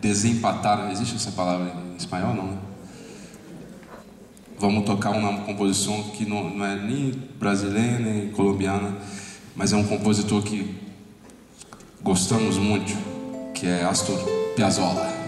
desempatar. Existe essa palavra em espanhol, não? É? Vamos tocar uma composição que não, não é nem brasileira nem colombiana, mas é um compositor que gostamos muito, que é Astor Piazzolla.